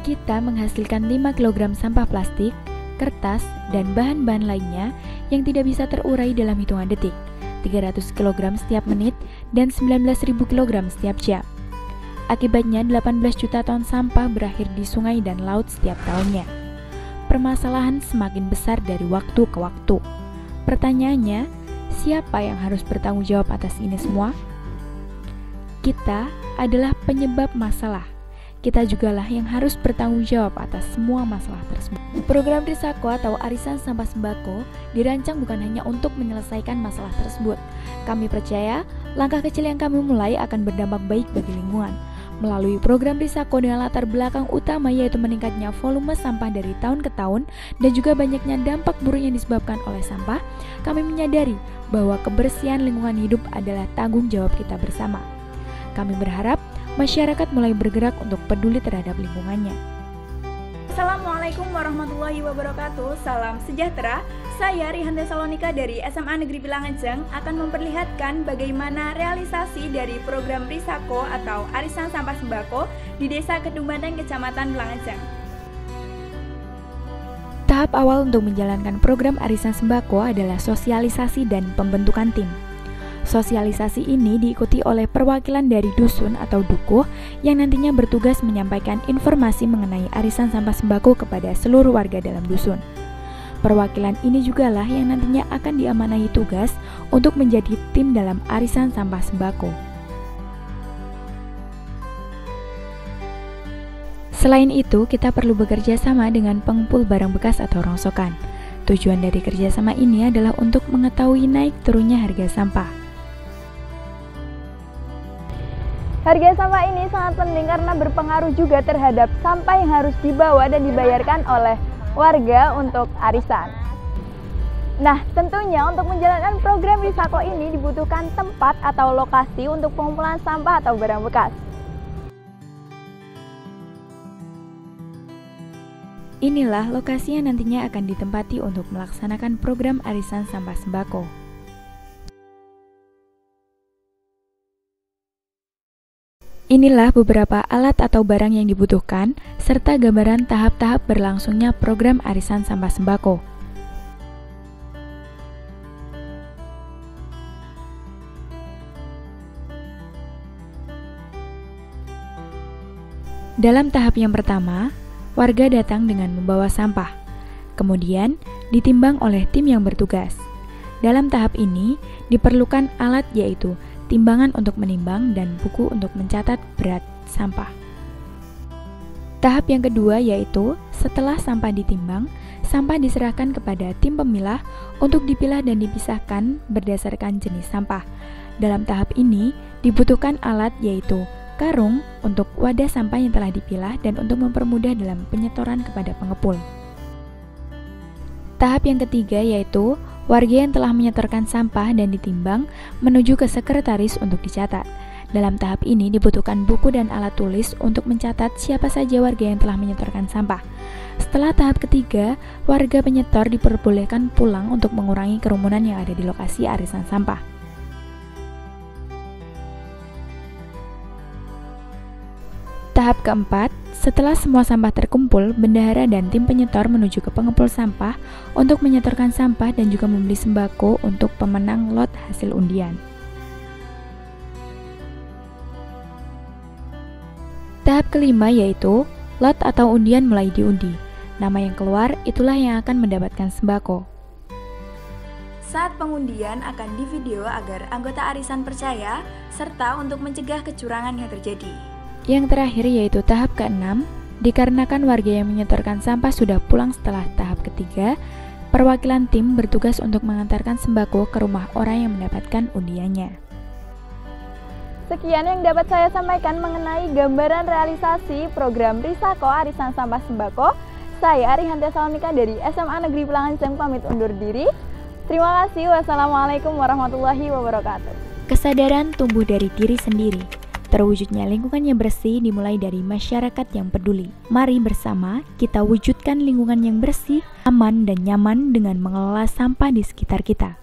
kita menghasilkan 5 kg sampah plastik, kertas, dan bahan-bahan lainnya yang tidak bisa terurai dalam hitungan detik, 300 kg setiap menit, dan 19.000 kg setiap jam. Akibatnya 18 juta ton sampah berakhir di sungai dan laut setiap tahunnya. Permasalahan semakin besar dari waktu ke waktu. Pertanyaannya, siapa yang harus bertanggung jawab atas ini semua? Kita adalah penyebab masalah kita jugalah yang harus bertanggung jawab atas semua masalah tersebut. Program Risako atau Arisan Sampah Sembako dirancang bukan hanya untuk menyelesaikan masalah tersebut. Kami percaya langkah kecil yang kami mulai akan berdampak baik bagi lingkungan. Melalui program Risako dengan latar belakang utama yaitu meningkatnya volume sampah dari tahun ke tahun dan juga banyaknya dampak buruk yang disebabkan oleh sampah, kami menyadari bahwa kebersihan lingkungan hidup adalah tanggung jawab kita bersama. Kami berharap masyarakat mulai bergerak untuk peduli terhadap lingkungannya. Assalamualaikum warahmatullahi wabarakatuh. Salam sejahtera. Saya Rihan Salonika dari SMA Negeri Bilanganjeng akan memperlihatkan bagaimana realisasi dari program Risako atau Arisan Sampah Sembako di Desa Kedumbaneng, Kecamatan Bilanganjeng Tahap awal untuk menjalankan program Arisan Sembako adalah sosialisasi dan pembentukan tim Sosialisasi ini diikuti oleh perwakilan dari dusun atau dukuh yang nantinya bertugas menyampaikan informasi mengenai arisan sampah sembako kepada seluruh warga dalam dusun. Perwakilan ini jugalah yang nantinya akan diamanahi tugas untuk menjadi tim dalam arisan sampah sembako. Selain itu, kita perlu bekerja sama dengan pengumpul barang bekas atau rongsokan. Tujuan dari kerjasama ini adalah untuk mengetahui naik turunnya harga sampah. Harga sampah ini sangat penting karena berpengaruh juga terhadap sampah yang harus dibawa dan dibayarkan oleh warga untuk arisan. Nah, tentunya untuk menjalankan program Risako ini dibutuhkan tempat atau lokasi untuk pengumpulan sampah atau barang bekas. Inilah lokasi yang nantinya akan ditempati untuk melaksanakan program arisan sampah sembako. Inilah beberapa alat atau barang yang dibutuhkan, serta gambaran tahap-tahap berlangsungnya program arisan sampah sembako. Dalam tahap yang pertama, warga datang dengan membawa sampah, kemudian ditimbang oleh tim yang bertugas. Dalam tahap ini, diperlukan alat yaitu timbangan untuk menimbang, dan buku untuk mencatat berat sampah. Tahap yang kedua yaitu setelah sampah ditimbang, sampah diserahkan kepada tim pemilah untuk dipilah dan dipisahkan berdasarkan jenis sampah. Dalam tahap ini dibutuhkan alat yaitu karung untuk wadah sampah yang telah dipilah dan untuk mempermudah dalam penyetoran kepada pengepul. Tahap yang ketiga yaitu warga yang telah menyetorkan sampah dan ditimbang menuju ke sekretaris untuk dicatat. Dalam tahap ini dibutuhkan buku dan alat tulis untuk mencatat siapa saja warga yang telah menyetorkan sampah. Setelah tahap ketiga, warga penyetor diperbolehkan pulang untuk mengurangi kerumunan yang ada di lokasi arisan sampah. Tahap keempat, setelah semua sampah terkumpul, bendahara dan tim penyetor menuju ke pengepul sampah untuk menyetorkan sampah dan juga membeli sembako untuk pemenang lot hasil undian. Tahap kelima yaitu lot atau undian mulai diundi. Nama yang keluar itulah yang akan mendapatkan sembako. Saat pengundian akan divideo agar anggota arisan percaya serta untuk mencegah kecurangan yang terjadi. Yang terakhir yaitu tahap keenam, dikarenakan warga yang menyetorkan sampah sudah pulang setelah tahap ketiga, perwakilan tim bertugas untuk mengantarkan sembako ke rumah orang yang mendapatkan undiannya. Sekian yang dapat saya sampaikan mengenai gambaran realisasi program Risako Arisan Sampah Sembako. Saya Rihanti Salmika dari SMA Negeri Pelangan pamit undur diri. Terima kasih. Wassalamualaikum warahmatullahi wabarakatuh. Kesadaran tumbuh dari diri sendiri. Terwujudnya lingkungan yang bersih dimulai dari masyarakat yang peduli. Mari bersama kita wujudkan lingkungan yang bersih, aman, dan nyaman dengan mengelola sampah di sekitar kita.